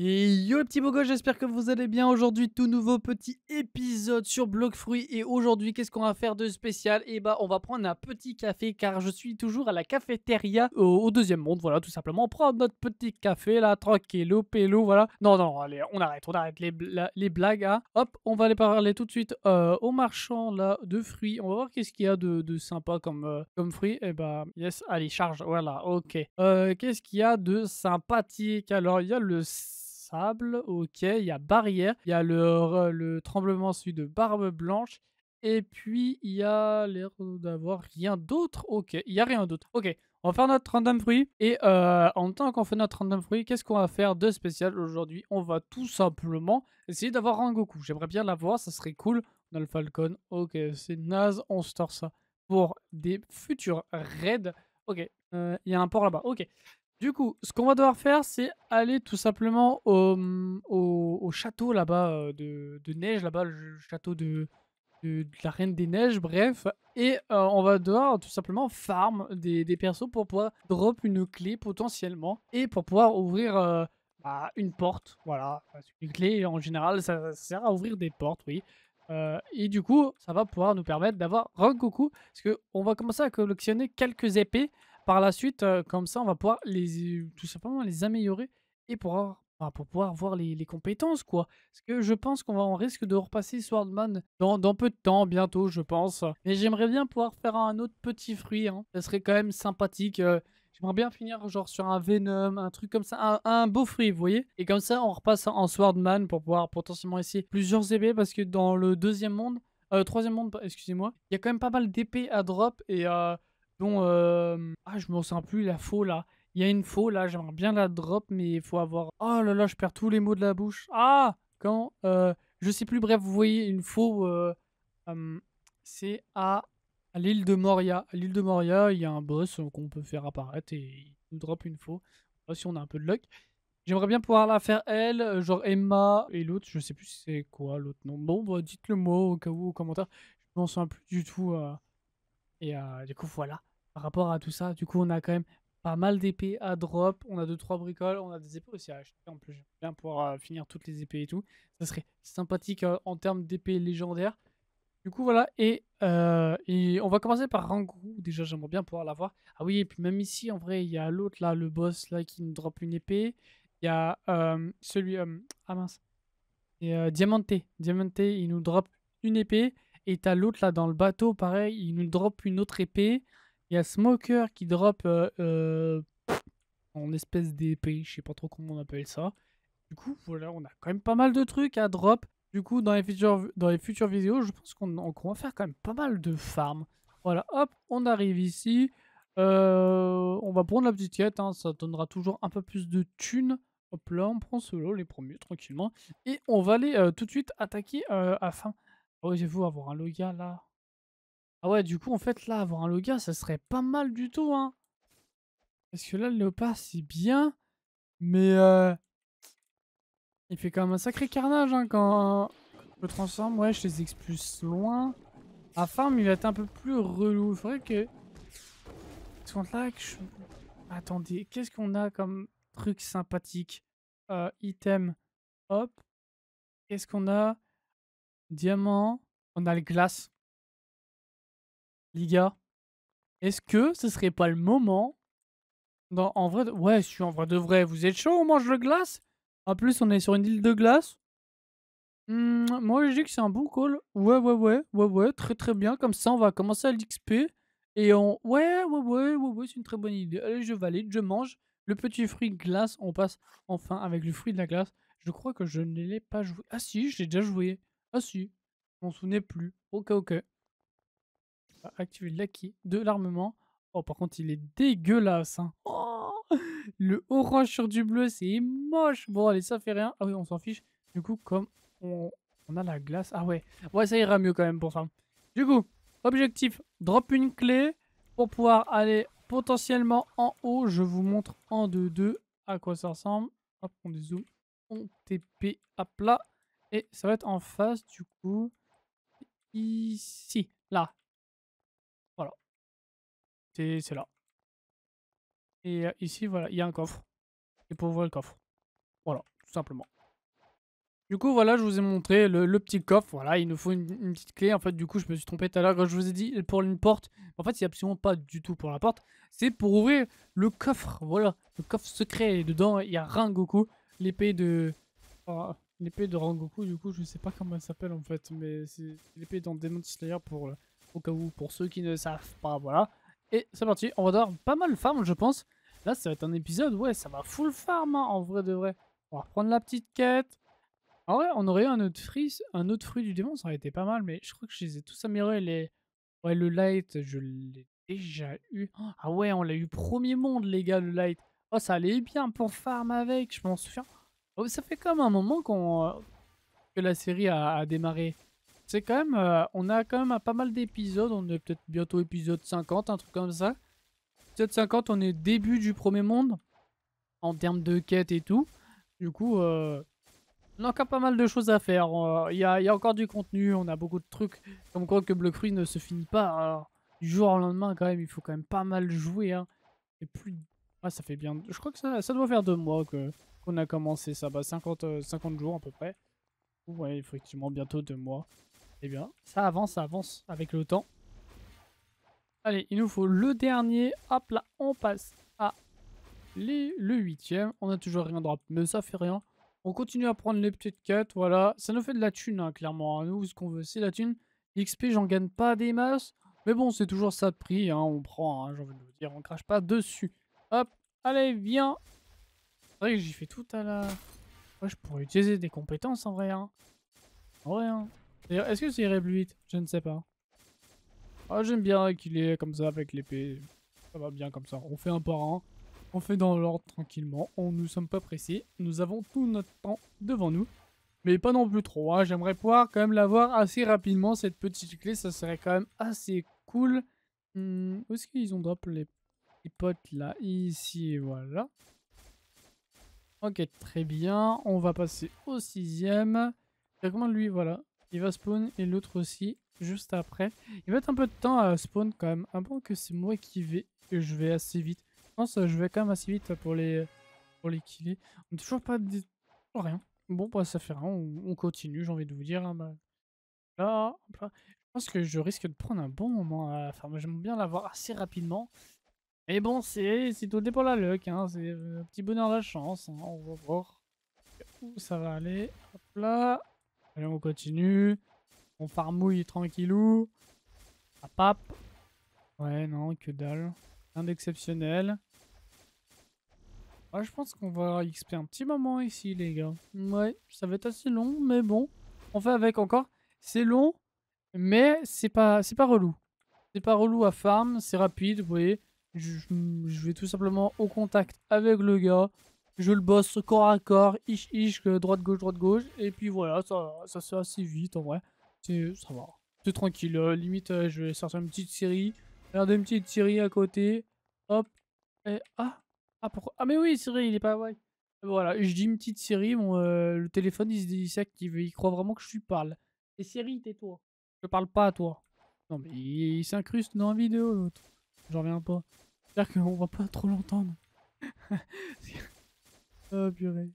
Et yo les petits beaux j'espère que vous allez bien. Aujourd'hui, tout nouveau petit épisode sur Bloc Fruit. Et aujourd'hui, qu'est-ce qu'on va faire de spécial? Et bah, on va prendre un petit café car je suis toujours à la cafétéria au, deuxième monde. Voilà, tout simplement. On prend notre petit café là, tranquillo, pélo, voilà. Non, non, allez, on arrête, on arrête les, les blagues. hein. Hop, on va aller parler tout de suite euh, au marchand là de fruits. On va voir qu'est-ce qu'il y a de, de sympa comme, euh, comme fruits. Et bah, yes, allez, charge. Voilà, ok. Euh, qu'est-ce qu'il y a de sympathique? Alors, il y a le sable, ok, il y a barrière, il y a le, le tremblement celui de barbe blanche, et puis il y a l'air d'avoir rien d'autre, ok, il y a rien d'autre, ok. On va faire notre random fruit et euh, en temps qu'on fait notre random fruit, qu'est-ce qu'on va faire de spécial aujourd'hui? On va tout simplement essayer d'avoir un Goku. J'aimerais bien l'avoir, ça serait cool. On a le Falcon, ok, c'est naze, on store ça pour des futurs raids. Ok, euh, il y a un port là-bas, ok. Du coup, ce qu'on va devoir faire, c'est aller tout simplement au, au château là-bas euh, de, neige, là-bas, le château de, la Reine des Neiges, bref. Et euh, on va devoir tout simplement farm des, persos pour pouvoir drop une clé potentiellement et pour pouvoir ouvrir euh, bah, une porte. Voilà, les clés en général, ça, sert à ouvrir des portes, oui. Et du coup, ça va pouvoir nous permettre d'avoir Rangoku parce qu'on va commencer à collectionner quelques épées par la suite, euh, comme ça, on va pouvoir les, tout simplement les améliorer et pouvoir, bah, pour pouvoir voir les, compétences, quoi. Parce que je pense qu'on va en risque de repasser Swordman dans, peu de temps, bientôt, je pense. Mais j'aimerais bien pouvoir faire un autre petit fruit, hein. Ça serait quand même sympathique. euh, J'aimerais bien finir genre sur un Venom, un truc comme ça, un, un beau fruit, vous voyez Et comme ça, on repasse en Swordman pour pouvoir potentiellement essayer plusieurs épées, parce que dans le deuxième monde, euh, troisième monde, excusez-moi, il y a quand même pas mal d'épées à drop, et euh, euh, Ah, je me sens plus, la faux, là. Il y a une faux, là, j'aimerais bien la drop, mais il faut avoir... Oh là là, je perds tous les mots de la bouche. Ah Quand... euh, Je sais plus, bref, vous voyez, une faux... euh, euh, C'est à... l'île de Moria. À l'île de Moria, il y a un boss qu'on peut faire apparaître et il nous drop une faux. Si on a un peu de luck. J'aimerais bien pouvoir la faire elle, genre Emma et l'autre, je sais plus c'est quoi l'autre nom. Bon, bah, dites-le moi au cas où, au commentaire. Je m'en souviens plus du tout. Et du coup, voilà. Par rapport à tout ça, du coup, on a quand même pas mal d'épées à drop. On a 2-3 bricoles. On a des épées aussi à acheter. En plus, j'aimerais bien pouvoir euh, finir toutes les épées et tout. Ça serait sympathique euh, en termes d'épées légendaires. Du coup, voilà. Et, euh, on va commencer par Rangoku. Déjà, j'aimerais bien pouvoir l'avoir. Ah oui, et puis même ici, en vrai, il y a l'autre là, le boss là, qui nous drop une épée. Il y a celui. euh, ah mince. Et Diamante. Diamante, il nous drop une épée. Et t'as l'autre là dans le bateau, pareil, il nous drop une autre épée. Il y a Smoker qui drop euh, euh, en espèce d'épée, je sais pas trop comment on appelle ça. Du coup, voilà, on a quand même pas mal de trucs à drop. Du coup, dans les futures, dans les futures vidéos, je pense qu'on on- qu'on va faire quand même pas mal de farm. Voilà, hop, on arrive ici. Euh, on va prendre la petite quête, hein, ça donnera toujours un peu plus de thunes. Hop là, on prend solo les premiers tranquillement. Et on va aller tout de suite attaquer euh, à fin. Oh, j'ai avoir un Loga là. Ah ouais, du coup, en fait, là, avoir un Loga, ça serait pas mal du tout, hein. Parce que là, le léopard, c'est bien. Mais euh, il fait quand même un sacré carnage hein, quand je le transforme. Ouais, je les expulse loin. À farm, il va être un peu plus relou. Il faudrait que. Compte-là, que je... Attendez, qu'est-ce qu'on a comme truc sympathique? Euh, Item. Hop. Qu'est-ce qu'on a? Diamant. On a le glace. Liga. Est-ce que ce serait pas le moment dans, En vrai, ouais, je suis en vrai de vrai. Vous êtes chaud On mange le glace? En plus, on est sur une île de glace. Hmm, moi, je dis que c'est un bon call. Ouais, ouais, ouais, ouais, ouais, très très bien. Comme ça, on va commencer à l'XP. Et on. Ouais, ouais, ouais, ouais, ouais, c'est une très bonne idée. Allez, je valide, je mange. Le petit fruit glace, on passe enfin avec le fruit de la glace. Je crois que je ne l'ai pas joué. Ah si, je l'ai déjà joué. Ah si, je m'en souvenais plus. Ok, ok. Va activer l'acquis de l'armement. Oh, par contre, il est dégueulasse. hein. Oh, le orange sur du bleu, c'est moche. Bon, allez, ça fait rien. Ah oui, on s'en fiche. Du coup, comme on, on a la glace. Ah ouais, ouais, ça ira mieux quand même pour ça. Du coup, objectif drop une clé pour pouvoir aller potentiellement en haut. Je vous montre en 2-2 à quoi ça ressemble. Hop, on dézoome. On TP à plat. Et ça va être en face, du coup. Ici, là. C'est là. Et euh, ici, voilà, il y a un coffre. Et pour ouvrir le coffre. Voilà, tout simplement. Du coup, voilà, je vous ai montré le, petit coffre. Voilà, il nous faut une, petite clé. En fait, du coup, je me suis trompé tout à l'heure quand je vous ai dit pour une porte. En fait, c'est absolument pas du tout pour la porte. C'est pour ouvrir le coffre. Voilà, le coffre secret. Et dedans, il y a Rangoku, l'épée de... L'épée de Rangoku, du coup, je sais pas comment elle s'appelle en fait. Mais c'est l'épée dans Demon Slayer pour, au cas où, pour ceux qui ne savent pas. Voilà. Et c'est parti, on va avoir pas mal farm, je pense. Là, ça va être un épisode, ouais, ça va full farm, hein, en vrai de vrai. On va reprendre la petite quête. En vrai, on aurait eu un autre fruit, un autre fruit du démon, ça aurait été pas mal, mais je crois que je les ai tous améliorés. Les... Ouais, le light, je l'ai déjà eu. Ah ouais, on l'a eu premier monde, les gars, le light. Oh, ça allait bien pour farm avec, je m'en souviens. Oh, ça fait comme un moment qu'on euh, que la série a, démarré. C'est quand même... Euh, on a quand même pas mal d'épisodes, on est peut-être bientôt épisode 50, un truc comme ça. Épisode 50, on est début du premier monde, en termes de quête et tout. Du coup... Euh, on a encore pas mal de choses à faire. Il y, a, encore du contenu, on a beaucoup de trucs. Comme quoi que Block Free ne se finit pas du jour au lendemain quand même. Il faut quand même pas mal jouer. Hein. Et plus... Ah, ça fait bien... Je crois que ça, doit faire deux mois que qu'on a commencé ça. Bah, 50, 50 euh, jours à peu près. Ouais, effectivement, bientôt deux mois. Eh bien, ça avance, ça avance avec le temps. Allez, il nous faut le dernier. Hop là, on passe à les, le huitième. On a toujours rien drop, mais ça fait rien. On continue à prendre les petites quêtes, voilà. Ça nous fait de la thune, hein, clairement. Nous, ce qu'on veut, c'est la thune. XP, j'en gagne pas des masses. Mais bon, c'est toujours ça de prix, hein, on prend, hein, j'ai envie de vous dire. On crache pas dessus. Hop, allez, viens. C'est vrai que j'y fais tout à la... Je pourrais utiliser des compétences, en vrai. Hein. En vrai, hein. Est-ce que c'est irait plus vite Je ne sais pas. Ah, J'aime bien qu'il est comme ça, avec l'épée. Ça va bien comme ça. On fait un par un. On fait dans l'ordre tranquillement, on ne sommes pas pressés, nous avons tout notre temps devant nous. Mais pas non plus trop, hein. j'aimerais pouvoir quand même l'avoir assez rapidement, cette petite clé, ça serait quand même assez cool. Hmm, où est-ce qu'ils ont drop les, potes là? Ici, voilà. Ok, très bien, on va passer au sixième. comment lui, voilà, il va spawn et l'autre aussi, juste après. Il va être un peu de temps à spawn quand même, avant que c'est moi qui vais, que je vais assez vite pense que je vais quand même assez vite pour les, pour les killer. On n'a toujours pas de... Oh, rien. Bon, bah, ça fait rien. On, continue, j'ai envie de vous dire. Hein, bah. Là, je pense que je risque de prendre un bon moment à faire. J'aime bien l'avoir assez rapidement. Mais bon, c'est tout dépend la luck. Hein. C'est un petit bonheur de la chance. Hein. On va voir où ça va aller. Hop là. Allez, on continue. On farmouille tranquillou. À pape. Ouais, non, que dalle. Rien d'exceptionnel. Ah, je pense qu'on va XP un petit moment ici, les gars. Ouais, ça va être assez long, mais bon. On fait avec encore. C'est long, mais c'est pas, pas relou. C'est pas relou à farm, c'est rapide, vous voyez. Je, vais tout simplement au contact avec le gars. Je le bosse corps à corps, ish ish, droite gauche, droite gauche. Et puis voilà, ça, ça se fait assez vite en vrai. Ça va. C'est tranquille. Euh, limite, euh, je vais sortir une petite série. Regarder une petite série à côté. Hop. Et, ah, ah, pourquoi Ah, mais oui, c'est vrai, il est pas. Ouais. Voilà, je dis une petite série, euh, le téléphone il se désactive. Il croit vraiment que je lui parle. Et Siri, tais-toi. Je parle pas à toi. Non, mais il, s'incruste dans la vidéo, l'autre. J'en reviens pas. J'espère qu'on va pas trop l'entendre. oh purée.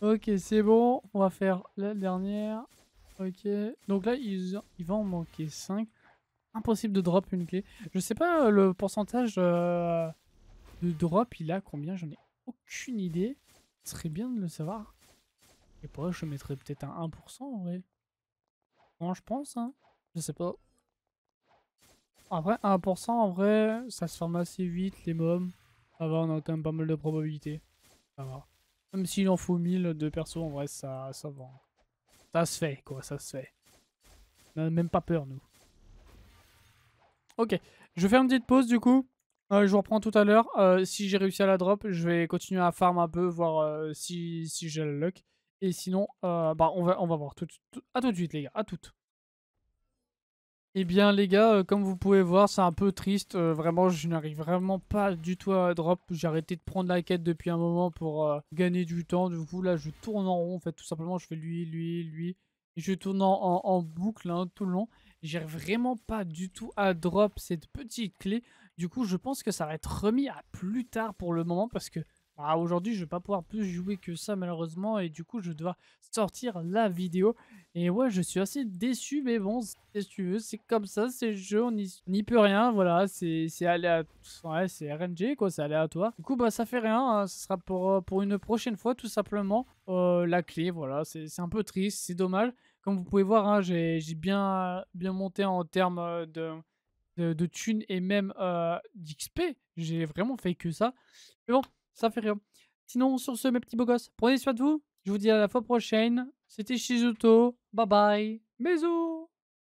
Ok, c'est bon. On va faire la dernière. Ok. Donc là, il, il va en manquer 5. Impossible de drop une clé. Je sais pas euh, le pourcentage. Euh, de drop, il a combien? J'en ai aucune idée. Ce serait bien de le savoir. Et pour je mettrais peut-être un 1% en vrai. Moi, je pense, hein. Je sais pas. Après, 1% en vrai, ça se forme assez vite, les mobs. Ça va, on a quand même pas mal de probabilités. Même s'il en faut 1000 de persos, en vrai, ça, ça va. Ça se fait, quoi, ça se fait. On a même pas peur, nous. Ok, je faire une petite pause, du coup. Euh, je vous reprends tout à l'heure. Euh, si j'ai réussi à la drop, je vais continuer à farm un peu, voir euh, si, si j'ai le luck. Et sinon, bah, on, va, on va voir. Tout, à tout de suite, les gars. À toutes. Eh bien, les gars, comme vous pouvez voir, c'est un peu triste. vraiment, je n'arrive vraiment pas du tout à drop. J'ai arrêté de prendre la quête depuis un moment pour gagner du temps. Du coup, là, je tourne en rond. En fait, tout simplement, je fais lui, lui, lui. Je tourne en, boucle hein, tout le long. J'arrive vraiment pas du tout à drop cette petite clé. Du coup, je pense que ça va être remis à plus tard pour le moment parce que Ah, aujourd'hui, je vais pas pouvoir plus jouer que ça malheureusement et du coup, je dois sortir la vidéo. Et ouais, je suis assez déçu, mais bon, que tu veux, c'est comme ça, c'est le jeu, on n'y peut rien, voilà, c'est aléatoire, ouais, c'est RNG quoi, c'est aléatoire. Du coup, bah ça fait rien, hein, ce sera pour, euh, pour une prochaine fois tout simplement. Euh, la clé, voilà, c'est un peu triste, c'est dommage. Comme vous pouvez voir, hein, j'ai bien, bien monté en termes euh, de, de, de thunes et même d'XP. J'ai vraiment fait que ça. Mais bon, ça fait rien. Sinon, sur ce, mes petits beaux gosses, prenez soin de vous. Je vous dis à la fois prochaine. C'était Shizuto. Bye bye. Bisous